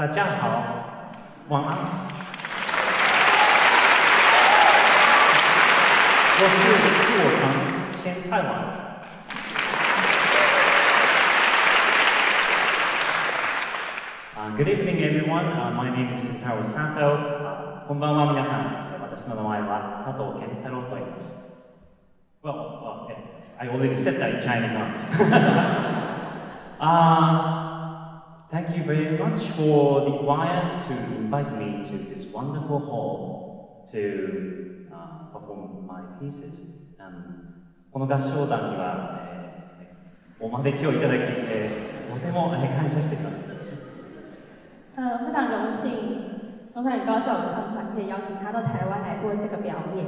大家好，晚安。我是自我堂千太晚。Uh, good evening, everyone. Uh, my name is Kentaro Sato. Uh, こんばんは、皆さん。私の名前は佐藤健太郎と言います。Well, well I already said that in Chinese. uh, thank you very much for the choir to invite me to this wonderful hall to uh, perform my pieces. Um, この合唱団には、えーお招きをいただき、えーとても、えー感謝しています。呃，非常荣幸，中山女高校合唱团可以邀请他到台湾来做这个表演。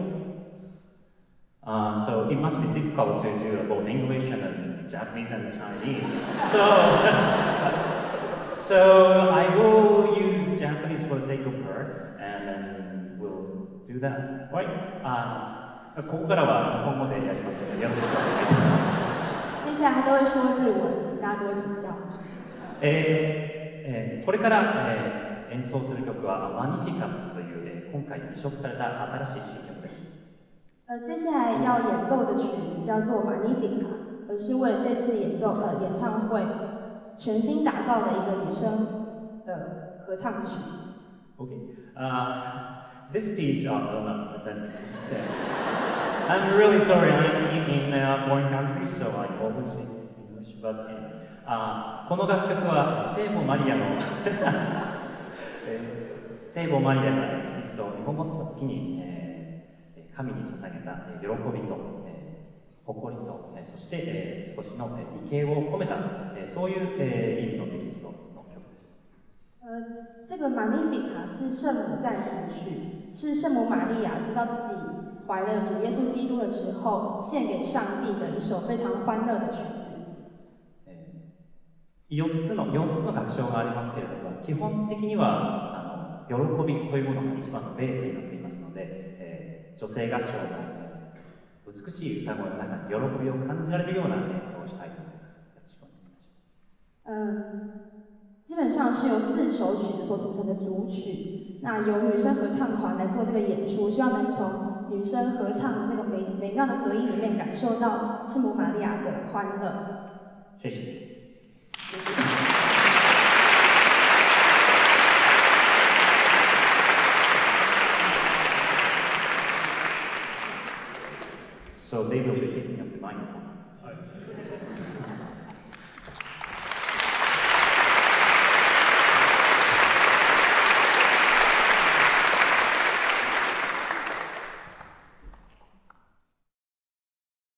Uh, so it must be difficult to do both English and Japanese and Chinese. So, so I will use Japanese for the sake of her, and then we'll do that. Right? Uh, ここからは日本語でやりますのでよろしくお願いします。接下来他都会说日文，请大家多指教。えーえーこれから、えー演奏する曲は「マニフィカという、えー今回移植された新しい新曲です。呃，接下来要演奏的曲子叫做《Magnifica》，而是为了这次演奏呃演唱会全新打造的一个女生的合唱曲。OK，啊，This is our love. I'm really sorry. I'm in a foreign country, so I always make English bad. この楽曲は聖母マリアの、聖母マリアがキリストを抱った時に神に捧げた喜びの。誇りと、えーそして、えー少しのえー畏敬を込めた、えーそういう、えー意味のテキストの曲です。呃，这个 Magnifica 是圣母赞主曲，是圣母玛利亚知道自己怀了主耶稣基督的时候，献给上帝的一首非常欢乐的曲子。えー4つの4つの楽章がありますけれども基本的にはあの喜びというものが一番のベースになっていますので、えー女性合唱のえー美しい歌声の中に喜びを感じられるような演奏をしたいと思います。よろしくお願いします。嗯，基本上是由四首曲子所组成的组曲，那由女生合唱团来做这个演出，希望能从女生合唱的那个美美妙的合音里面感受到圣母玛利亚的欢乐。谢谢。